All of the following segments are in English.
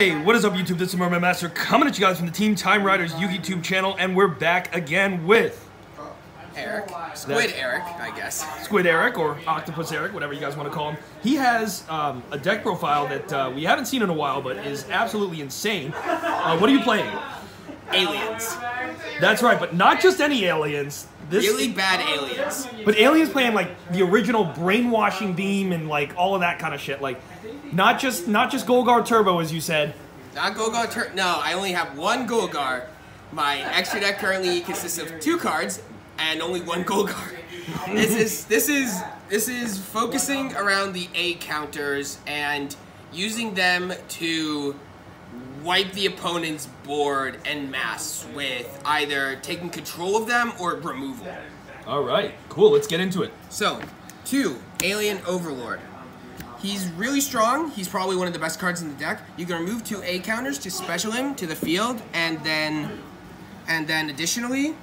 Hey, what is up YouTube? This is Merman Master coming at you guys from the Team Time Riders YouTube channel, and we're back again with Eric. Squid Eric, I guess. Squid Eric or Octopus Eric, whatever you guys want to call him. He has um, a deck profile that uh, we haven't seen in a while, but is absolutely insane. Uh, what are you playing? Aliens. That's right, but not just any aliens. This, Really bad aliens. But aliens playing like the original brainwashing beam and like all of that kind of shit. Like, not just not just Golgar Turbo as you said. Not Golgar Tur- No, I only have one Golgar. My extra deck currently consists of two cards and only one Golgar. this is this is this is focusing around the A counters and using them to wipe the opponent's board and masse with either taking control of them or removal. All right, cool. Let's get into it. So, two, Alien Overlord. He's really strong. He's probably one of the best cards in the deck. You can remove two A counters to special him to the field, and then, and then additionally,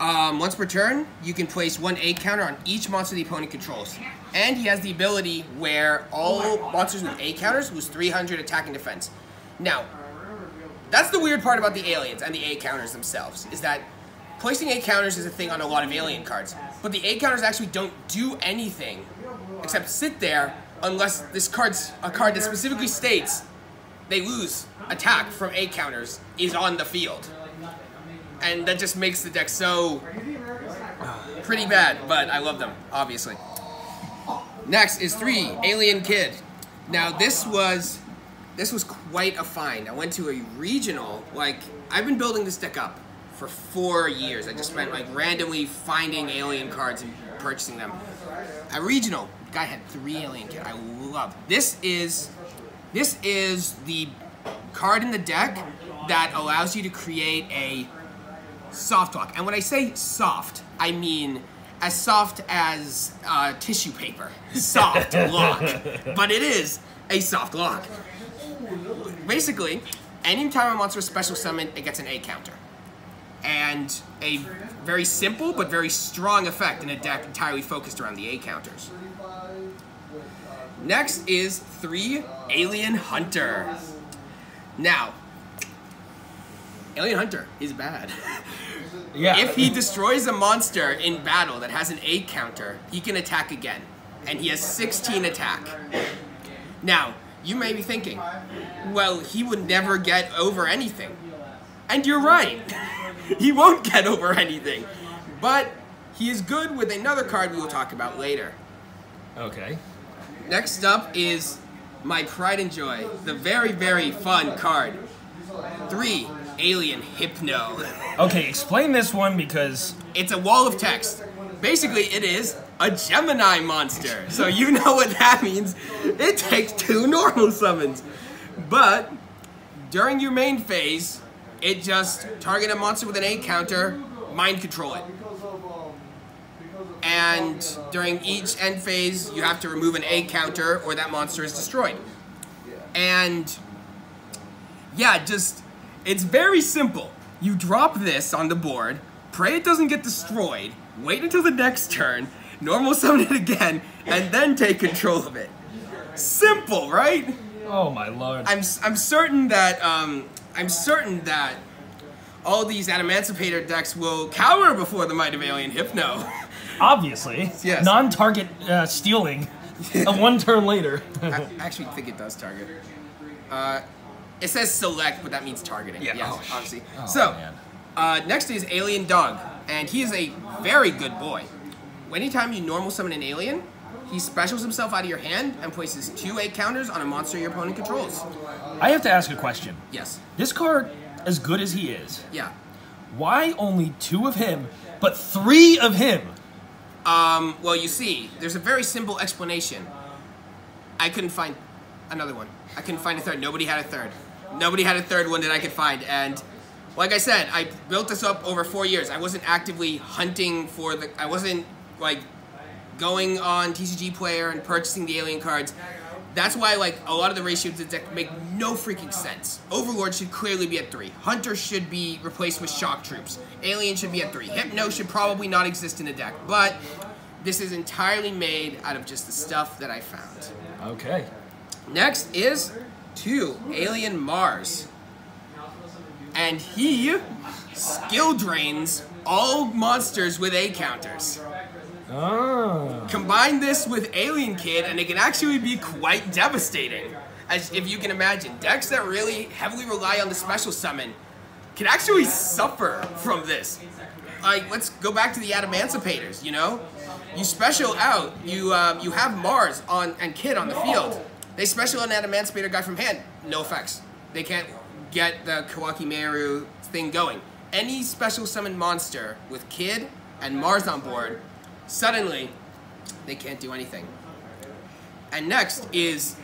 um, once per turn, you can place one A counter on each monster the opponent controls. And he has the ability where all monsters with A counters lose 300 attack and defense. Now, that's the weird part about the aliens and the A counters themselves, is that placing A counters is a thing on a lot of alien cards. But the A counters actually don't do anything except sit there unless this card's a card that specifically states they lose attack from A counters is on the field. And that just makes the deck so uh, pretty bad, but I love them, obviously. Next is three, Alien Kid. Now this was this was quite a find. I went to a regional, like I've been building this deck up for four years. I just spent like randomly finding alien cards and purchasing them. A regional, guy had three alien kid. I love this is this is the card in the deck that allows you to create a soft lock. And when I say soft, I mean as soft as uh, tissue paper. Soft lock. But it is a soft lock. Basically, anytime a monster is special summoned, it gets an A counter. And a very simple but very strong effect in a deck entirely focused around the A counters. Next is three Alien Hunter. Now, Alien Hunter is bad. Yeah. If he destroys a monster in battle that has an A counter, he can attack again. And he has 16 attack. Now, you may be thinking, well, he would never get over anything. And you're right. he won't get over anything. But he is good with another card we will talk about later. okay. Next up is my pride and joy, the very, very fun card. Three, Alien Hypno. Okay, explain this one because It's a wall of text. Basically, it is a Gemini monster. So you know what that means. It takes two normal summons. But during your main phase, it just target a monster with an A counter, mind control it. And during each end phase, you have to remove an A counter or that monster is destroyed. And yeah, just it's very simple. You drop this on the board, pray it doesn't get destroyed, wait until the next turn, normal summon it again, and then take control of it. Simple, right? oh my lord. I'm I'm certain that um, I'm certain that all these Adamancipator decks will cower before the Might of Alien Hypno. Obviously, Yes. non-target uh, stealing. a one turn later. I actually think it does target. Uh, it says select, but that means targeting. Yeah. Yes, Oh, obviously. oh, so, uh, next is Alien Dog, and he is a very good boy. Anytime you normal summon an alien, he specials himself out of your hand and places two A counters on a monster your opponent controls. I have to ask a question. Yes. This card, as good as he is, Yeah. why only two of him, but three of him? Um, well, you see, there's a very simple explanation. I couldn't find another one. I couldn't find a third. Nobody had a third. Nobody had a third one that I could find. And like I said, I built this up over four years. I wasn't actively hunting for the. I wasn't like going on TCG Player and purchasing the alien cards. That's why like a lot of the ratios in the deck make no freaking sense. Overlord should clearly be at three. Hunter should be replaced with shock troops. Alien should be at three. Hypno should probably not exist in the deck. But this is entirely made out of just the stuff that I found. Okay. Next is two Alien Mars. And he skill drains all monsters with A counters. Ah. Combine this with Alien Kid, and it can actually be quite devastating. As if you can imagine, decks that really heavily rely on the special summon can actually suffer from this. Like, let's go back to the Adamancipators. You know, you special out, you um, you have Mars on and Kid on the field. They special an Adamancipator guy from hand, no effects. They can't get the Kawaki Meru thing going. Any special summon monster with Kid and Mars on board, suddenly they can't do anything. And next is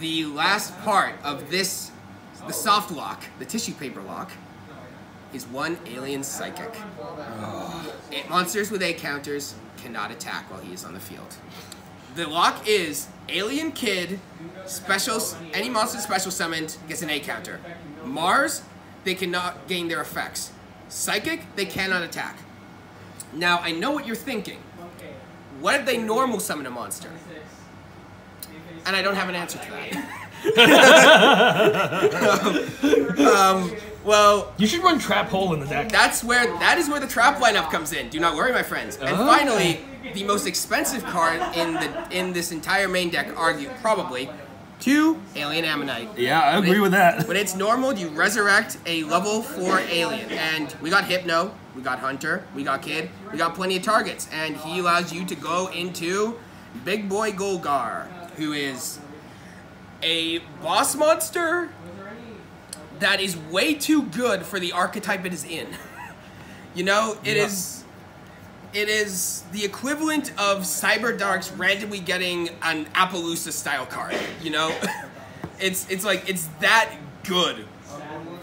the last part of this, the soft lock, the tissue paper lock, is one alien psychic. It- monsters with A counters cannot attack while he is on the field. The lock is Alien Kid, special, any monster special summoned gets an A counter. Mars, they cannot gain their effects. Psychic, they cannot attack. Now, I know what you're thinking. Okay. What if they normal summon a monster? And I don't have an answer to that. um, well, You should run Trap Hole in the deck. that's where that is where the trap lineup comes in. Do not worry, my friends. And Oh. finally, the most expensive card in the in this entire main deck, argue probably, two Alien Ammonite. Yeah, I agree with that. When it's normal, you resurrect a level 4 alien. And we got Hypno, we got Hunter, we got Kid, we got plenty of targets. And he allows you to go into Big Boy Golgar, who is a boss monster that is way too good for the archetype it is in. you know, it Yeah. is it is the equivalent of Cyberdarks randomly getting an Apollousa style card. You know, it's it's like it's that good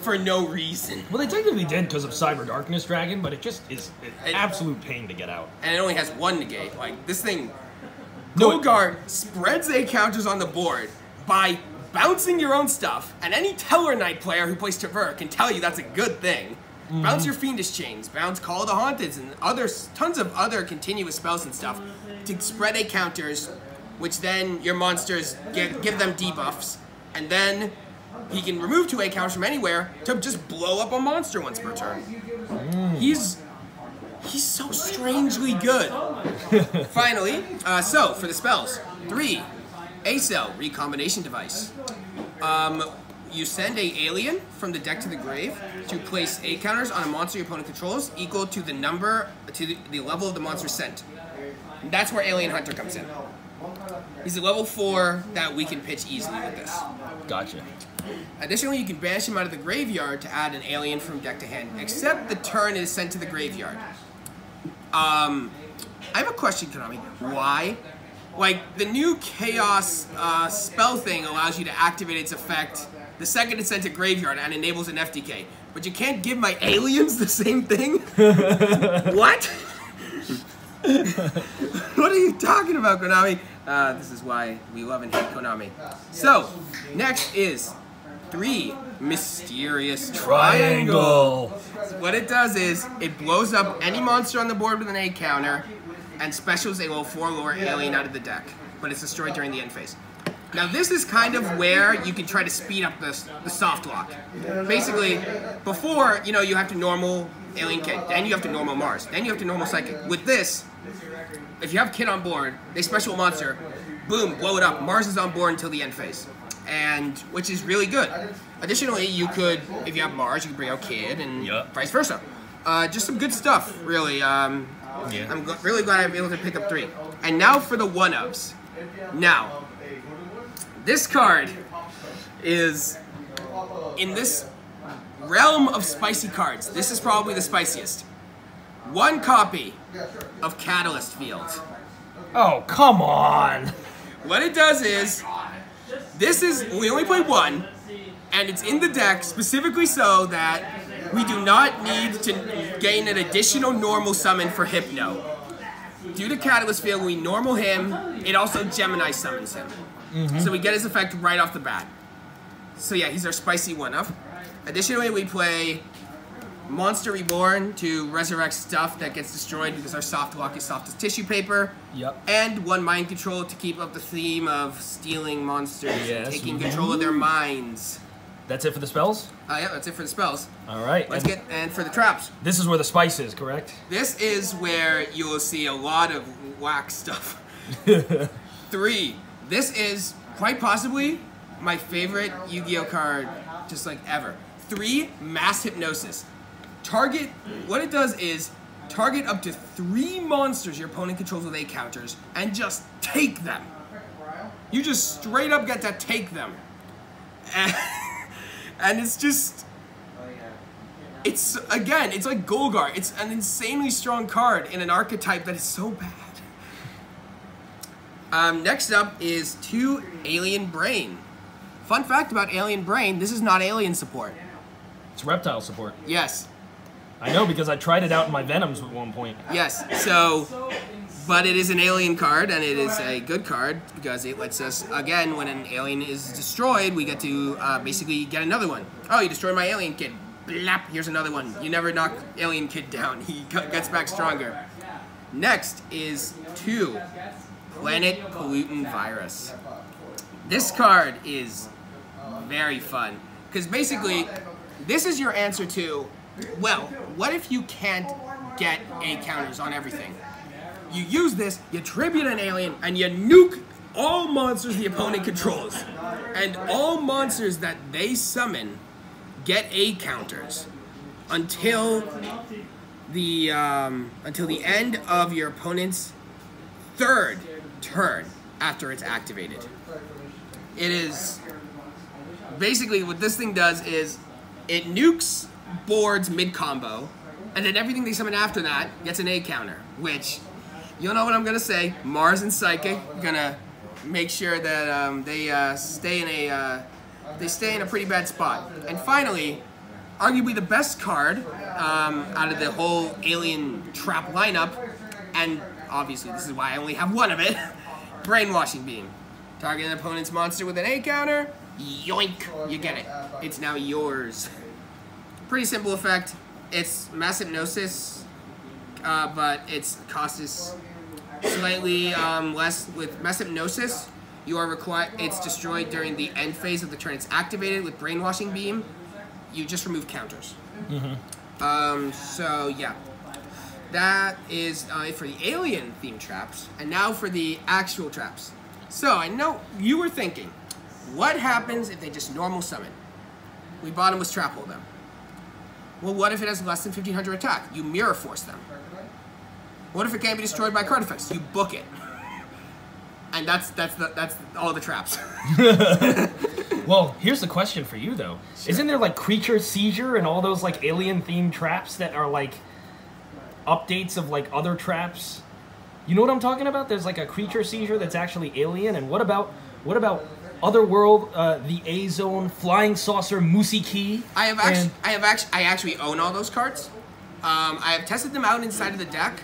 for no reason, Well, they technically did because of Cyber Darkness Dragon, but it just is an absolute pain to get out. and it only has one negate. Like this thing, No, Golgar spreads A counters on the board by bouncing your own stuff, and any Tellarknight player who plays Triverr can tell you that's a good thing. Mm-hmm. Bounce your Fiendish Chains, bounce Call of the Haunteds, and others, tons of other continuous spells and stuff to spread A counters, which then your monsters give, give them debuffs, and then he can remove two A counters from anywhere to just blow up a monster once per turn. He's he's so strangely good. Finally, uh, so for the spells, three, A cell recombination device. Um, you send a alien from the deck to the grave to place A counters on a monster your opponent controls equal to the number to the, the level of the monster sent. That's where Alien Hunter comes in. He's a level four that we can pitch easily with this. Gotcha. Additionally, you can banish him out of the graveyard to add an alien from deck to hand, except the turn is sent to the graveyard. Um, I have a question, Konami. Why? Like, the new Chaos uh, spell thing allows you to activate its effect the second it's sent to graveyard and enables an FDK. But you can't give my aliens the same thing? what? what are you talking about, Konami? Uh, this is why we love and hate Konami. So, next is three mysterious triangle. What it does is it blows up any monster on the board with an A counter and specials a level 4 lower alien out of the deck, but it's destroyed during the end phase. Now this is kind of where you can try to speed up the, the soft lock. Basically, before, you know, you have to normal alien kid, then you have to normal Mars, then you have to normal psychic. With this, if you have kid on board, they special monster, boom, blow it up. Mars is on board until the end phase, and which is really good. Additionally, you could, if you have Mars, you can bring out kid and Yeah. vice versa. Uh, just some good stuff, really. Um, Yeah. I'm gl- really glad I'm able to pick up three. And now for the one ups. Now, this card is in this realm of spicy cards. This is probably the spiciest. One copy of Catalyst Field. Oh, come on. What it does is, this is, we only play one, and it's in the deck specifically so that we do not need to gain an additional normal summon for Hypno. Due to Catalyst Field, we normal him, it also Gemini summons him. Mm-hmm. So we get his effect right off the bat. So yeah, he's our spicy one-up. Additionally, we play Monster Reborn to resurrect stuff that gets destroyed because our soft lock is soft as tissue paper. Yep. And one mind control to keep up the theme of stealing monsters Yes. and taking control of their minds. That's it for the spells. Uh, yeah, that's it for the spells. All right. Let's and get and for the traps. This is where the spice is, correct? This is where you will see a lot of whack stuff. Three. This is quite possibly my favorite Yu-Gi-Oh card, just like ever. Three. Mass Hypnosis. Target. What it does is target up to three monsters your opponent controls with A counters and just take them. You just straight up get to take them. And, and it's just it's again, it's like Golgar. It's an insanely strong card in an archetype that is so bad. Um, next up is two Alien Brain. Fun fact about Alien Brain: this is not Alien support. It's reptile support. Yes, I know because I tried it out in my Venoms at one point. yes. So, but it is an Alien card, and it is a good card because it lets us again when an alien is destroyed, we get to uh, basically get another one. Oh, you destroyed my Alien Kid. Blap. Here's another one. You never knock Alien Kid down. He gets back stronger. Next is two Planet Pollutant Virus. This card is very fun because basically, this is your answer to, well, what if you can't get A counters on everything? You use this, you tribute an alien, and you nuke all monsters the opponent controls. And all monsters that they summon get A counters until the um, until the end of your opponent's third turn after it's activated. It is basically what this thing does is it nukes boards mid combo, and then everything they summon after that gets an A counter, which you'll know what I'm gonna say. Mars and Psychic gonna make sure that um, they uh, stay in a uh, they stay in a pretty bad spot. And finally, arguably the best card um, out of the whole alien trap lineup, and obviously this is why I only have one of it. Brainwashing beam. Target an opponent's monster with an A counter. Yoink! You get it. It's now yours. Pretty simple effect. It's mass hypnosis, uh, but its cost is slightly um, less. With mass hypnosis, you are required. It's destroyed during the end phase of the turn. It's activated with brainwashing beam. You just remove counters. Um, so yeah, that is uh, it for the alien themed traps. And now for the actual traps. So I know you were thinking, what happens if they just normal summon? We bottomless trap hole them. Well, what if it has less than 1500 attack? You mirror force them. What if it can't be destroyed by card effects? You book it. And that's that's the, that's all the traps. Well, here's the question for you though. Isn't there like creature seizure and all those like alien themed traps that are like updates of like other traps? You know what I'm talking about? There's like a creature seizure that's actually alien, and what about what about Otherworld, uh, the A Zone, Flying Saucer, Muusik'i? I have actually, I have actually, I actually own all those cards. Um, I have tested them out inside of the deck.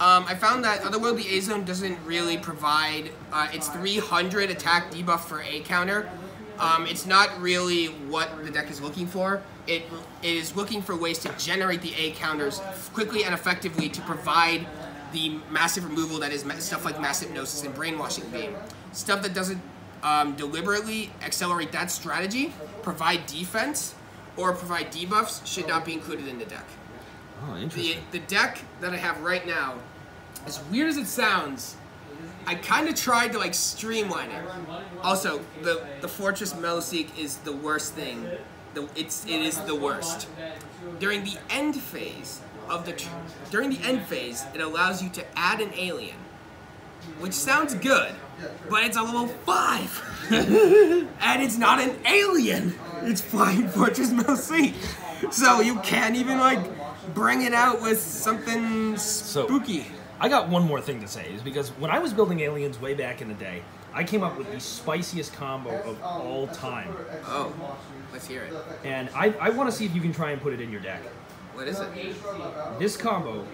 Um, I found that Otherworld, the A Zone doesn't really provide. Uh, it's 300 attack debuff for A counter. Um, it's not really what the deck is looking for. It, it is looking for ways to generate the A counters quickly and effectively to provide the massive removal that is ma- stuff like mass hypnosis and brainwashing beam. Stuff that doesn't um, deliberately accelerate that strategy, provide defense, or provide debuffs should not be included in the deck. Oh, The, interesting. the deck that I have right now, as weird as it sounds, I kind of tried to like streamline it. Also, the the Fortress Meloseek is the worst thing. The, it's it is the worst. During the end phase of the tr- during the end phase, it allows you to add an alien, which sounds good, but it's a level five, and it's not an alien. It's flying Fortress Meloseek, so you can't even like bring it out with something spooky. I got one more thing to say is because when I was building aliens way back in the day, I came up with the spiciest combo of all time. Oh, let's hear it. And I, I want to see if you can try and put it in your deck. What is it? This combo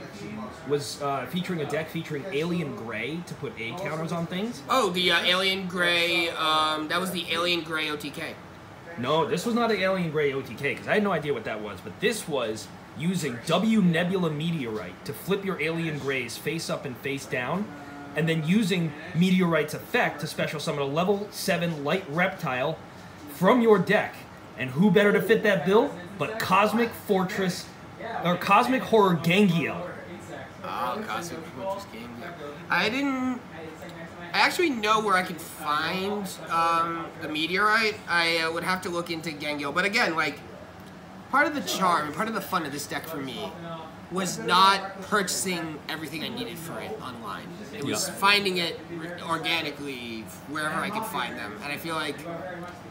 was uh, featuring a deck featuring Alien Gray to put A counters on things. Oh, the uh, Alien Gray. Um, that was the Alien Gray OTK. No, this was not an Alien Gray OTK because I had no idea what that was. But this was using W Nebula Meteorite to flip your alien grays face up and face down, and then using Meteorite's effect to special summon a level 7 light reptile from your deck. And who better to fit that bill but Cosmic Fortress or Cosmic Horror Gangiel? Oh, Cosmic Fortress game. I didn't. I actually know where I can find um, the meteorite. I uh, would have to look into Gangio, but again, like part of the charm part of the fun of this deck for me was not purchasing everything I needed for it online. It was Yeah. finding it organically wherever I could find them, and I feel like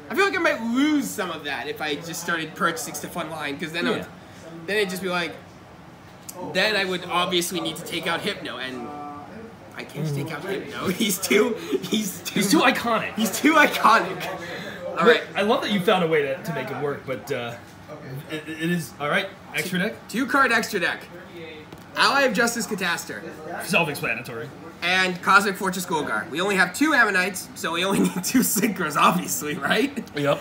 I feel like I might lose some of that if I just started purchasing stuff online because then I would, Yeah. Then it'd just be like then I would obviously need to take out Hypno, and I can't just take out Hypno. He's too, he's too, He's too iconic. he's too iconic. All right, I love that you found a way to, to make it work, but uh, it, it is all right. Extra deck, two card extra deck. Ally of Justice Cataster self-explanatory. and Cosmic Fortress Golgar. We only have two Ammonites, so we only need two Synchros, obviously, right? Yep.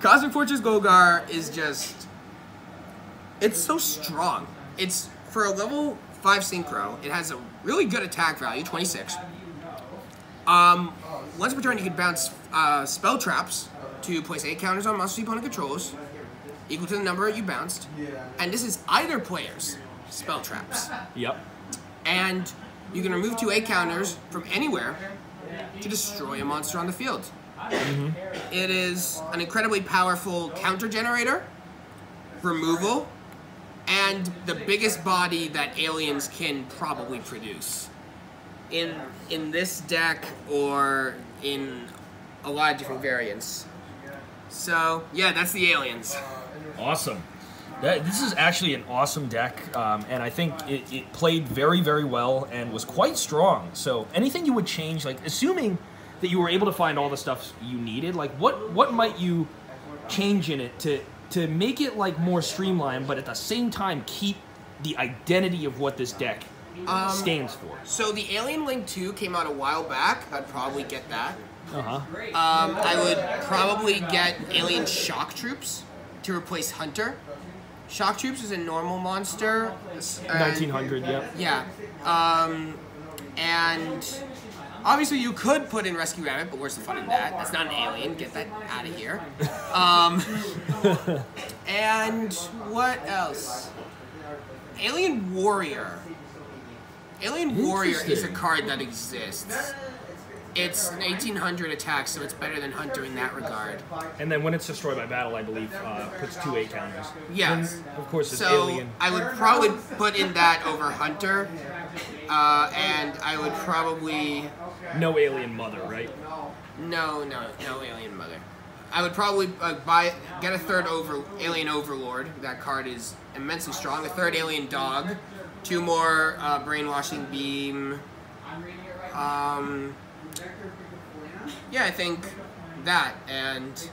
Cosmic Fortress Golgar is just. It's so strong. It's for a level 5 synchro, it has a really good attack value, 26. Um, once per turn, you can bounce uh, spell traps to place A counters on monsters your opponent controls, equal to the number you bounced. And this is either player's spell traps. Yep. And you can remove two A counters from anywhere to destroy a monster on the field. It is an incredibly powerful counter generator, removal, and the biggest body that aliens can probably produce. In in this deck or in a lot of different variants. So yeah, that's the aliens. Awesome. That, this is actually an awesome deck, um, and I think it, it played very, very well and was quite strong. So, anything you would change, like assuming that you were able to find all the stuff you needed, like what what might you change in it to to make it like more streamlined, but at the same time keep the identity of what this deck stands for? So the Alien Link 2 came out a while back. I'd probably get that. Uh huh. Um, I would probably get Alien Shock Troops to replace Hunter. Shock Troops is a normal monster. and- Nineteen hundred. Yep. Yeah. Um, and obviously you could put in Rescue Rabbit, but where's the fun in that? That's not an alien. Get that out of here. Um, and what else? Alien Warrior. Alien Warrior is a card that exists. It's an 1800 attack, so it's better than Hunter in that regard. And then when it's destroyed by battle, I believe uh, puts two A counters. Yes. And of course, it's So alien. I would probably put in that over Hunter, uh, and I would probably No alien mother, right? no, no, no Alien Mother. I would probably uh, buy get a third over Alien Overlord. That card is immensely strong. A third Alien Dog, two more uh, Brainwashing Beam. Um, yeah, I think that and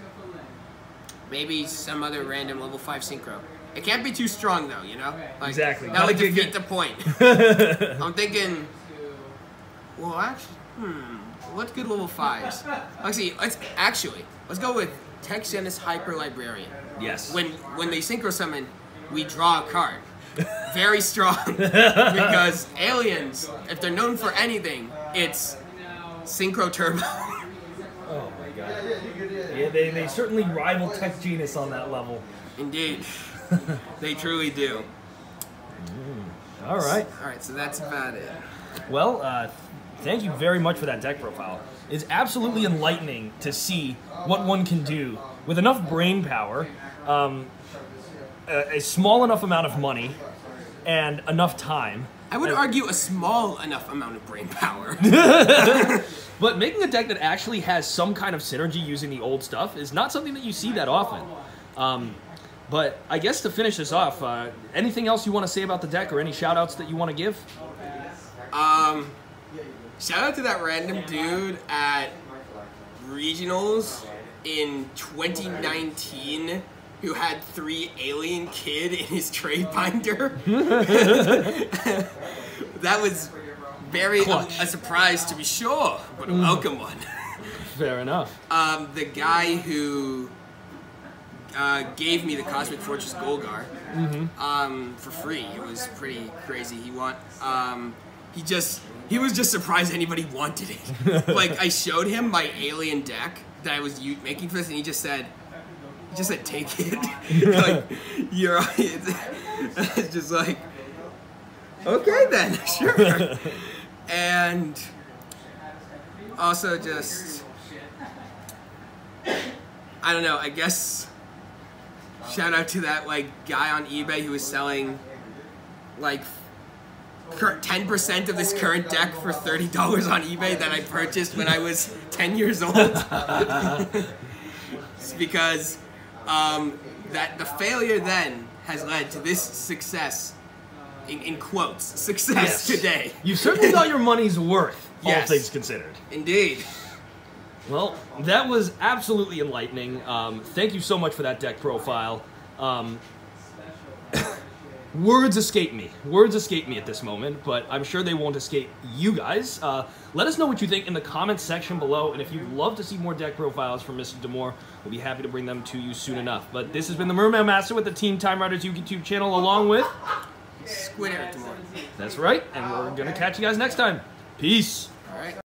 maybe some other random level five synchro. It can't be too strong though, you know. Like, Exactly. That would defeat the point. I'm thinking. Well, actually, hmm. What's good level fives? Let's see. Let's actually let's go with Tech Genus Hyper Librarian. Yes. When when they synchro summon, we draw a card. Very strong because aliens, if they're known for anything, it's synchro turbo. Oh my god. Yeah, they, they certainly rival Tech Genus on that level. Indeed, they truly do. All right. All right, so that's about it. Well, uh, thank you very much for that deck profile. It's absolutely enlightening to see what one can do with enough brain power, um, a, a small enough amount of money, and enough time. I would argue a small enough amount of brain power. But making a deck that actually has some kind of synergy using the old stuff is not something that you see that often. Um, but I guess to finish this off, uh, anything else you want to say about the deck or any shout outs that you want to give? Um, shout out to that random dude at regionals in 2019 who had three alien kid in his trade binder. that was very Clutch. a, surprise to be sure, but a welcome one. Fair enough. Um, the guy who uh, gave me the Cosmic Fortress Golgar um, for free. It was pretty crazy. He want um, he just he was just surprised anybody wanted it. like I showed him my alien deck that I was making for this, and he just said. Just said, "Take it." like you're. It's just like, okay then, sure. and also just I don't know, I guess shout out to that like guy on eBay who was selling like 10% of this current deck for $30 on eBay that I purchased when I was 10 years old. because um, that the failure then has led to this success in, in quotes success today. You certainly got your money's worth, all things considered. Indeed. Well, that was absolutely enlightening. Um, thank you so much for that deck profile. Um, words escape me. Words escape me at this moment, but I'm sure they won't escape you guys. Uh, let us know what you think in the comments section below, and if you'd love to see more deck profiles from Mr. deMoor, we'll be happy to bring them to you soon enough. But this has been the Merman Master with the Team Time Riders YouTube channel, along with. Squid Eric. That's right, and we're gonna catch you guys next time. Peace. All right.